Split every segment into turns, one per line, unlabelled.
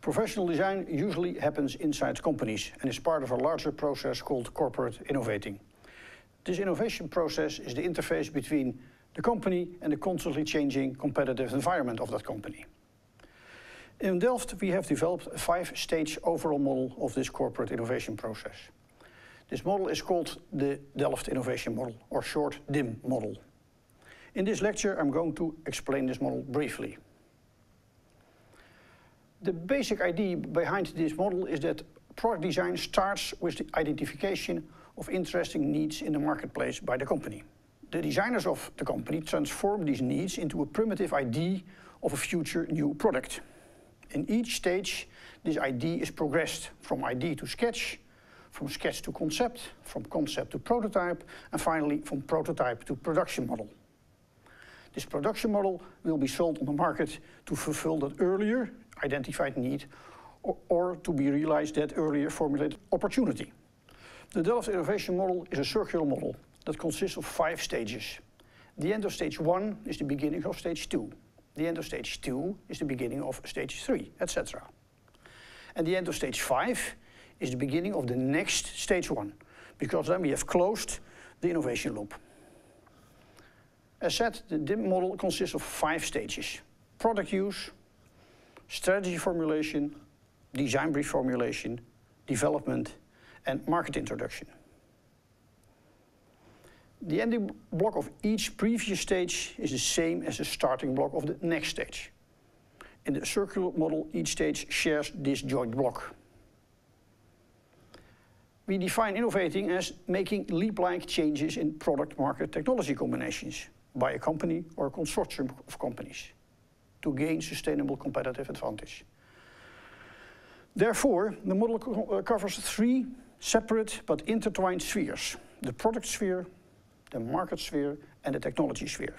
Professional design usually happens inside companies and is part of a larger process called corporate innovating. This innovation process is the interface between the company and the constantly changing competitive environment of that company. In Delft, we have developed a five-stage overall model of this corporate innovation process. This model is called the Delft Innovation Model, or short DIM model. In this lecture, I'm going to explain this model briefly. The basic idea behind this model is that product design starts with the identification of interesting needs in the marketplace by the company. The designers of the company transform these needs into a primitive idea of a future new product. In each stage, this idea is progressed from idea to sketch, from sketch to concept, from concept to prototype, and finally from prototype to production model. This production model will be sold on the market to fulfill that earlier identified need or, or to be realized that earlier formulated opportunity. The Delft Innovation Model is a circular model that consists of five stages. The end of stage one is the beginning of stage two. The end of stage two is the beginning of stage three, etc. And the end of stage five is the beginning of the next stage one, because then we have closed the innovation loop. As said, the DIM model consists of five stages. Product use, strategy formulation, design brief formulation, development, and market introduction. The ending block of each previous stage is the same as the starting block of the next stage. In the circular model, each stage shares this joint block. We define innovating as making leap-like changes in product market technology combinations by a company or a consortium of companies to gain sustainable competitive advantage. Therefore, the model co uh, covers three separate but intertwined spheres. The product sphere, the market sphere, and the technology sphere.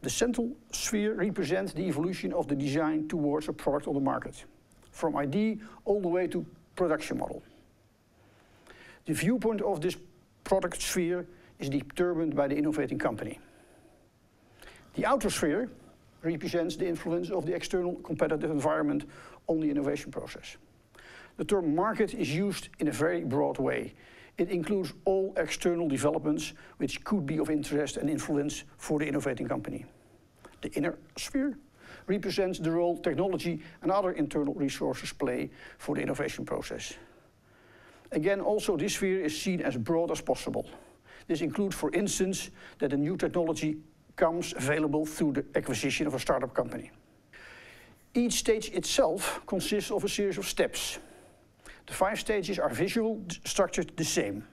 The central sphere represents the evolution of the design towards a product on the market, from idea all the way to production model. The viewpoint of this product sphere is determined by the innovating company. The outer sphere represents the influence of the external competitive environment on the innovation process. The term market is used in a very broad way. It includes all external developments which could be of interest and influence for the innovating company. The inner sphere represents the role technology and other internal resources play for the innovation process. Again, also this sphere is seen as broad as possible. This includes, for instance, that a new technology comes available through the acquisition of a startup company. Each stage itself consists of a series of steps. The five stages are visual structured the same.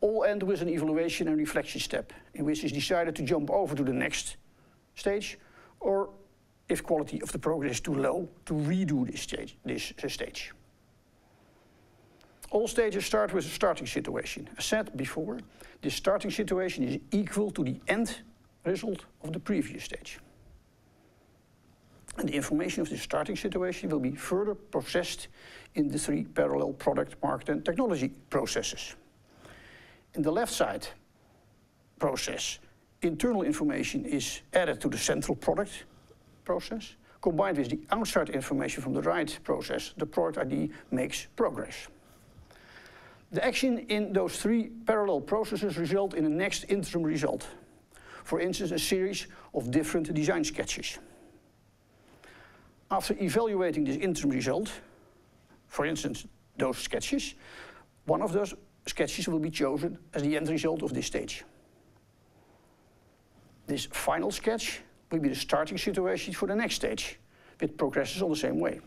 All end with an evaluation and reflection step, in which is decided to jump over to the next stage, or if quality of the progress is too low, to redo this stage. This uh, stage. All stages start with a starting situation. As said before, this starting situation is equal to the end result of the previous stage. And the information of the starting situation will be further processed in the three parallel product, market and technology processes. In the left side process, internal information is added to the central product process. Combined with the outside information from the right process, the product ID makes progress. The action in those three parallel processes result in a next interim result. For instance, a series of different design sketches. After evaluating this interim result, for instance, those sketches, one of those sketches will be chosen as the end result of this stage. This final sketch will be the starting situation for the next stage, which progresses on the same way.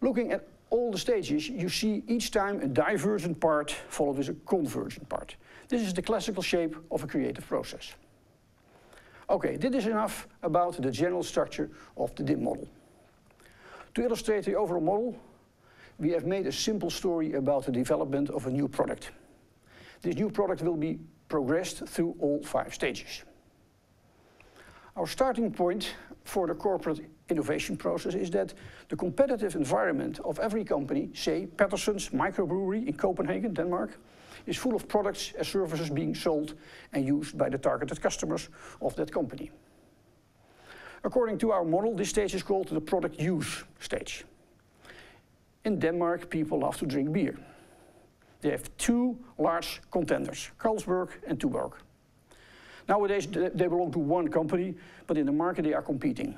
Looking at all the stages, you see each time a divergent part followed with a convergent part. This is the classical shape of a creative process. Okay, this is enough about the general structure of the DIM model. To illustrate the overall model, we have made a simple story about the development of a new product. This new product will be progressed through all five stages. Our starting point for the corporate innovation process is that the competitive environment of every company, say Patterson's microbrewery in Copenhagen, Denmark, is full of products and services being sold and used by the targeted customers of that company. According to our model, this stage is called the product use stage. In Denmark, people love to drink beer. They have two large contenders, Carlsberg and Tuborg. Nowadays, they belong to one company, but in the market they are competing.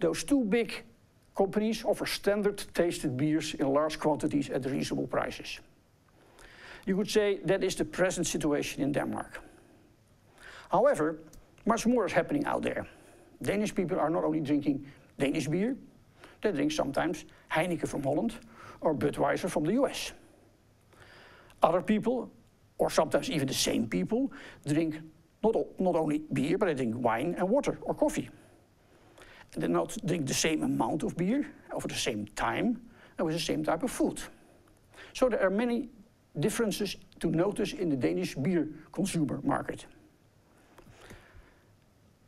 Those two big companies offer standard tasted beers in large quantities at reasonable prices. You could say that is the present situation in Denmark. However, much more is happening out there. Danish people are not only drinking Danish beer, they drink sometimes Heineken from Holland or Budweiser from the US. Other people, or sometimes even the same people, drink not, not only beer, but they drink wine and water or coffee. And they not drink the same amount of beer over the same time and with the same type of food. So there are many differences to notice in the Danish beer consumer market.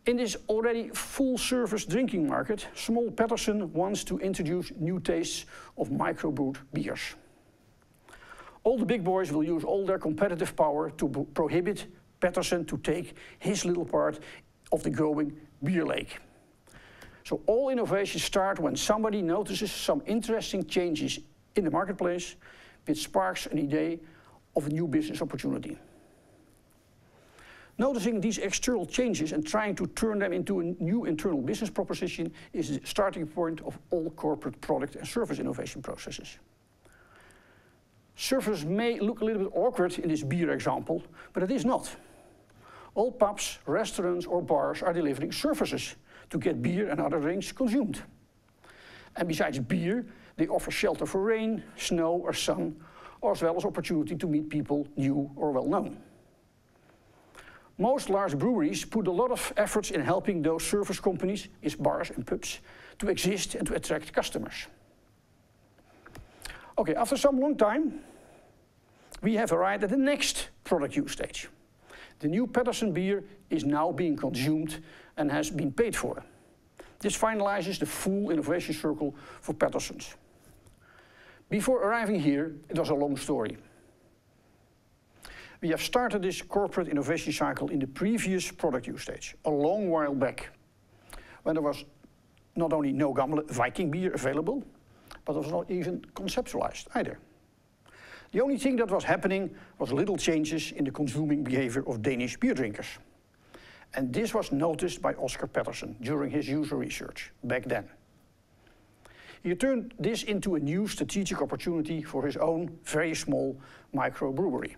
In this already full service drinking market, Small Peterson wants to introduce new tastes of microbrewed beers. All the big boys will use all their competitive power to prohibit Peterson to take his little part of the growing beer lake. So all innovations start when somebody notices some interesting changes in the marketplace, which sparks an idea of a new business opportunity. Noticing these external changes and trying to turn them into a new internal business proposition is the starting point of all corporate product and service innovation processes. Service may look a little bit awkward in this beer example, but it is not. All pubs, restaurants or bars are delivering services to get beer and other drinks consumed. And besides beer, they offer shelter for rain, snow or sun, as well as opportunity to meet people new or well known. Most large breweries put a lot of efforts in helping those service companies, its bars and pubs, to exist and to attract customers. Okay, after some long time, we have arrived at the next product use stage. The new Peterson beer is now being consumed and has been paid for. This finalizes the full innovation circle for Petersons. Before arriving here, it was a long story. We have started this corporate innovation cycle in the previous product use stage, a long while back, when there was not only no Gamle Viking beer available, but it was not even conceptualized either. The only thing that was happening was little changes in the consuming behavior of Danish beer drinkers. And this was noticed by Oscar Peterson during his user research back then. He turned this into a new strategic opportunity for his own very small microbrewery.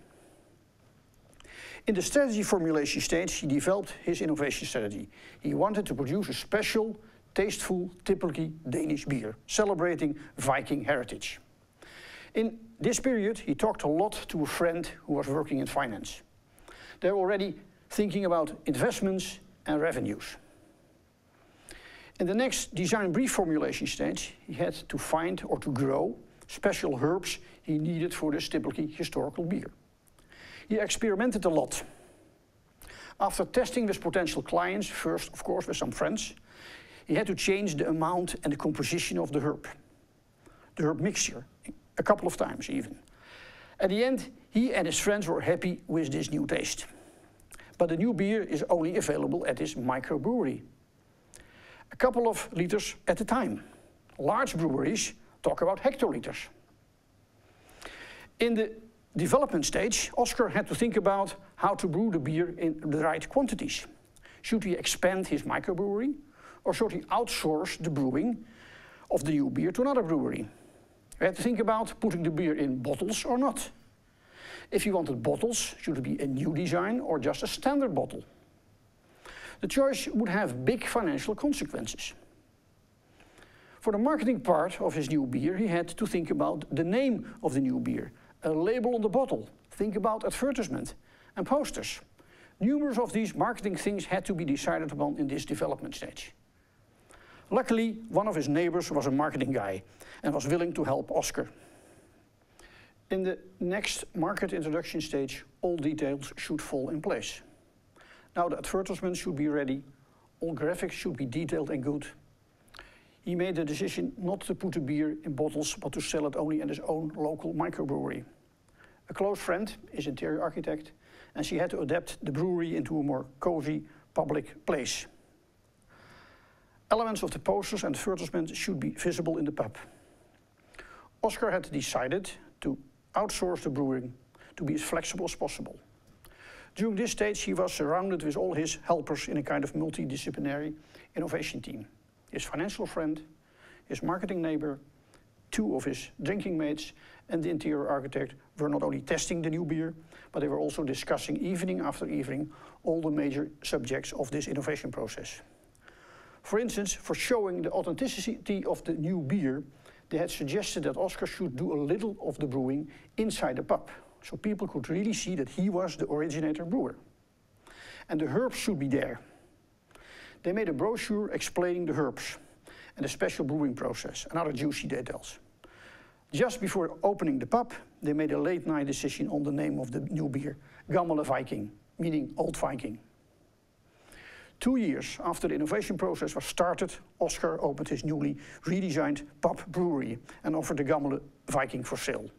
In the strategy formulation stage, he developed his innovation strategy. He wanted to produce a special, tasteful, typically Danish beer, celebrating Viking heritage. In this period, he talked a lot to a friend who was working in finance. They were already thinking about investments and revenues. In the next design brief formulation stage, he had to find or to grow special herbs he needed for this typically historical beer. He experimented a lot. After testing with potential clients, first, of course, with some friends, he had to change the amount and the composition of the herb, the herb mixture, a couple of times even. At the end, he and his friends were happy with this new taste. But the new beer is only available at this microbrewery. A couple of liters at a time. Large breweries talk about hectoliters. In the development stage, Oscar had to think about how to brew the beer in the right quantities. Should he expand his microbrewery or should he outsource the brewing of the new beer to another brewery? We had to think about putting the beer in bottles or not. If you wanted bottles, should it be a new design or just a standard bottle? The choice would have big financial consequences. For the marketing part of his new beer, he had to think about the name of the new beer a label on the bottle. Think about advertisement and posters. Numerous of these marketing things had to be decided upon in this development stage. Luckily, one of his neighbors was a marketing guy and was willing to help Oscar. In the next market introduction stage, all details should fall in place. Now the advertisement should be ready, all graphics should be detailed and good, he made the decision not to put the beer in bottles, but to sell it only in his own local microbrewery. A close friend is interior architect, and she had to adapt the brewery into a more cozy public place. Elements of the posters and advertisements should be visible in the pub. Oscar had decided to outsource the brewing to be as flexible as possible. During this stage, he was surrounded with all his helpers in a kind of multidisciplinary innovation team. His financial friend, his marketing neighbor, two of his drinking mates, and the interior architect were not only testing the new beer, but they were also discussing evening after evening all the major subjects of this innovation process. For instance, for showing the authenticity of the new beer, they had suggested that Oscar should do a little of the brewing inside the pub, so people could really see that he was the originator brewer. And the herbs should be there. They made a brochure explaining the herbs and the special brewing process and other juicy details. Just before opening the pub, they made a late night decision on the name of the new beer, Gamle Viking, meaning Old Viking. Two years after the innovation process was started, Oscar opened his newly redesigned pub brewery and offered the Gamle Viking for sale.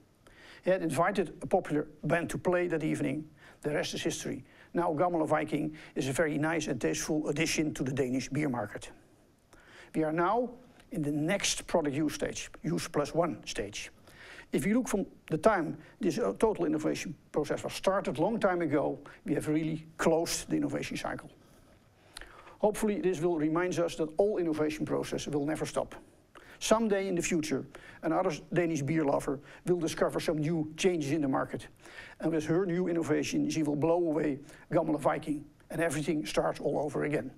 He had invited a popular band to play that evening. The rest is history. Now Gamle Viking is a very nice and tasteful addition to the Danish beer market. We are now in the next product use stage, use plus one stage. If you look from the time this uh, total innovation process was started, long time ago, we have really closed the innovation cycle. Hopefully this will remind us that all innovation process will never stop. Someday in the future, another Danish beer lover will discover some new changes in the market. And with her new innovation, she will blow away Gamle Viking and everything starts all over again.